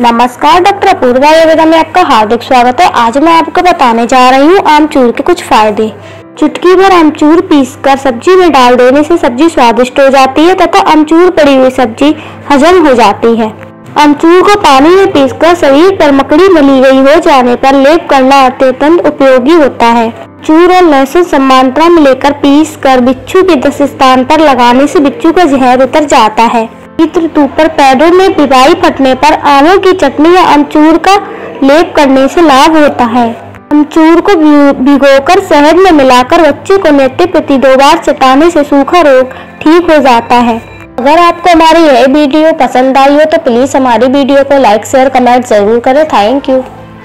नमस्कार, डॉक्टर अपूर्वा आयुर्वेदा में आपका हार्दिक स्वागत है। आज मैं आपको बताने जा रही हूँ आमचूर के कुछ फ़ायदे। चुटकी भर आमचूर पीसकर सब्ज़ी में डाल देने से सब्ज़ी स्वादिष्ट हो जाती है तथा आमचूर पड़ी हुई सब्ज़ी हजम हो जाती है। अमचूर को पानी में पीसकर शरीर पर मकड़ी मली गई हो जाने पर लेप करना अत्यंत उपयोगी होता है। चूर और लहसुन समांतरा में लेकर पीस कर बिच्छू के दस स्थान पर लगाने से बिच्छू का जहर उतर जाता है। तूप पर पैरों में बीमारी फटने पर आमों की चटनी या अमचूर का लेप करने से लाभ होता है। अमचूर को भिगोकर शहद में मिलाकर बच्चे को नित्य प्रति दो बार चटाने से सूखा रोग ठीक हो जाता है। अगर आपको हमारी यह वीडियो पसंद आई हो तो प्लीज़ हमारी वीडियो को लाइक, शेयर, कमेंट ज़रूर करें। Thank you.